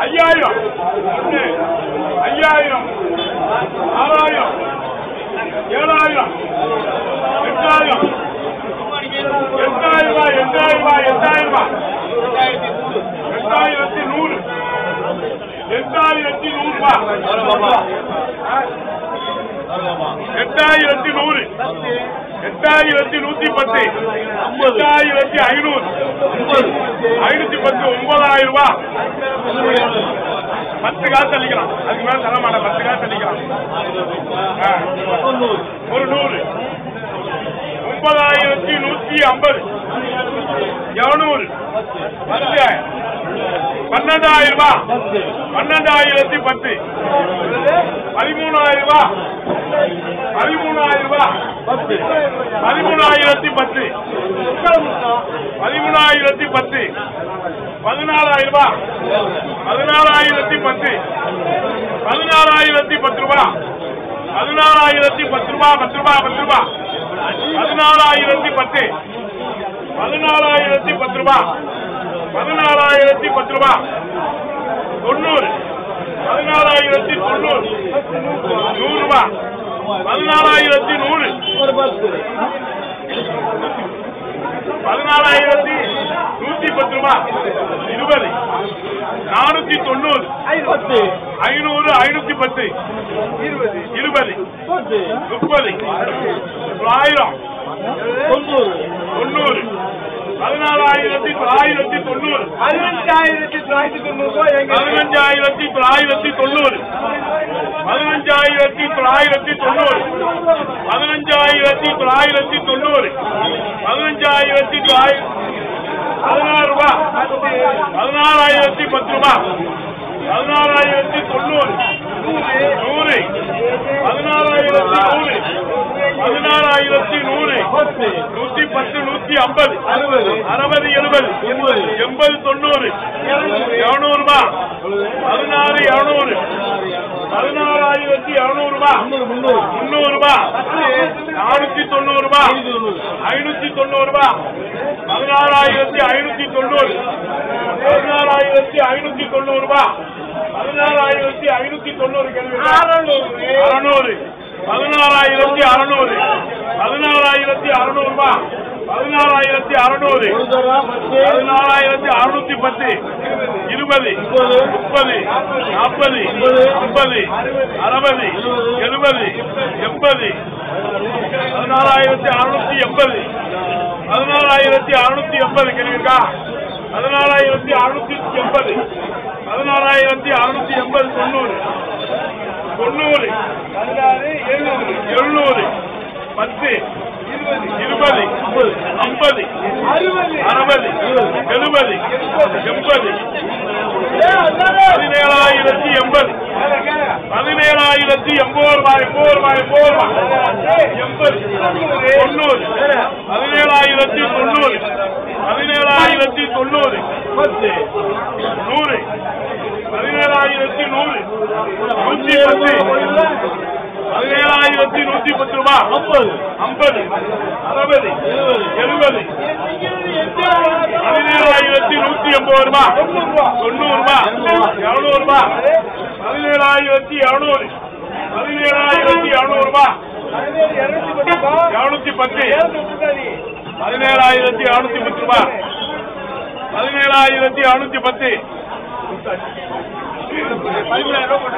ஐயாயிரம் ஒண்ணு ஐயாயிரம் ஆறாயிரம் ஏழாயிரம் எட்டாயிரம் எட்டாயிரம் ரூபாய் எட்டாயிரம் ரூபாய் எட்டாயிரம் ரூபாய் எட்டாயிரத்தி நூறு எட்டாயிரத்தி நூறு ரூபாய் எட்டாயிரத்தி நூறு எட்டாயிரத்தி நூத்தி பத்து. எட்டாயிரத்தி ஐநூறு. ஐநூத்தி பத்து ஒன்பதாயிரம் ரூபாய். பத்து காசு அளிக்கலாம் அதுக்கு மேல தர மாட்டேன். பத்து காசு அளிக்கலாம். ஒரு நூறு. ஒன்பதாயிரத்தி நூத்தி ஐம்பது. இருநூறு. பத்து. பன்னெண்டாயிரம்? ரூபாய் பன்னெண்டாயிரத்தி பத்து. பதிமூணாயிரம்? ரூபாய் பதிமூணாயிரம்? ரூபாய் பதிமூணாயிரத்தி பத்து. பதிமூணாயிரத்தி பத்து. பதினாலாயிரம் ரூபாய் பதினாலாயிரத்தி பத்து. பதினாலாயிரத்தி பத்து ரூபாய் பதினாலாயிரத்தி பத்து ரூபாய் பத்து ரூபாய் பத்து ரூபாய் பதினாலாயிரத்தி பத்து. பதினாலாயிரத்தி பத்து ரூபாய் பதினாலாயிரத்தி பத்து ரூபாய் தொண்ணூறு. பதினாலாயிரத்தி தொண்ணூறு. நூறு ரூபாய் பதினாலாயிரத்தி நூறு. பதினாலாயிரத்தி நூத்தி பத்து ரூபாய் இருபது. நானூத்தி தொண்ணூறு. ஐநூறு ஐநூத்தி பத்து. இருபது. முப்பது. தொள்ளாயிரம் தொண்ணூறு. பதினாலாயிரத்தி தொள்ளாயிரத்தி தொண்ணூறு. பதினஞ்சாயிரத்தி தொள்ளாயிரத்தி தொண்ணூறு பதினஞ்சாயிரத்தி தொள்ளாயிரத்தி தொண்ணூறு. பதினஞ்சாயிரத்தி தொள்ளாயிரத்தி தொண்ணூறு. பதினஞ்சாயிரத்தி தொள்ளாயிரத்தி தொண்ணூறு. பதினஞ்சாயிரத்தி தொள்ளாயிரத்தி பதினாறு ரூபாய் பதினாறாயிரத்தி பத்து ரூபாய் பதினாறாயிரத்தி தொண்ணூறு. நூறு பதினாறாயிரத்தி நூறு பதினாறாயிரத்தி நூறு நூத்தி பத்து நூத்தி ஐம்பது. அறுபது. எழுபது. எண்பது தொண்ணூறு. இருநூறு ரூபாய் பதினாறு இருநூறு பதினாறாயிரத்தி இருநூறு ரூபாய் முன்னூறு ரூபாய் நானூத்தி தொண்ணூறு. ரூபாய் ஐநூத்தி தொண்ணூறு ரூபாய் பதினாறாயிரத்தி ஐநூத்தி தொண்ணூறு. பதினாறாயிரத்தி ஐநூத்தி தொண்ணூறு ரூபாய் பதினாறாயிரத்தி ஐநூத்தி தொண்ணூறு அறுநூறு. பதினாறாயிரத்தி அறுநூறு. பதினாறாயிரத்தி அறுநூறு ரூபாய் பதினாறாயிரத்தி அறுநூறு. பதினாறாயிரத்தி அறுநூத்தி பத்து. இருபது. முப்பது. நாற்பது. ஐம்பது அறுபது. எழுபது எண்பது பதினாறாயிரத்தி அறுநூத்தி எண்பது பதினாறாயிரத்தி அறுநூத்தி எண்பது கேள்விக்கா பதினாறாயிரத்தி அறுநூத்தி எண்பது பதினாறாயிரத்தி அறுநூத்தி எண்பது தொண்ணூறு தொண்ணூறு எழுநூறு பத்து இருபது ஐம்பது அறுபது எழுபது எண்பது பதினேழாயிரத்தி எண்பது பதினேழாயிரத்தி எண்பது ரூபாய் எண்பது ரூபாய் எண்பது ரூபாய் எண்பது தொண்ணூறு பதினேழாயிரத்தி தொண்ணூறு பதினேழாயிரத்தி தொண்ணூறு நூறு பதினேழாயிரத்தி நூறு நூற்றி பத்து ஏழாயிரத்தி நூத்தி பத்து ரூபாய் ஐம்பது. அறுபது. எழுபது. பதினேழாயிரத்தி நூத்தி எண்பது ரூபாய் தொண்ணூறு ரூபாய் இருநூறு ரூபாய் பதினேழாயிரத்தி இருநூறு பதினேழாயிரத்தி இருநூறு ரூபாய் இருநூத்தி பத்து. பதினேழாயிரத்தி இருநூத்தி பத்து ரூபாய் பதினேழாயிரத்தி இருநூத்தி பத்து. பதிமூணாயிரம் ரூபாய்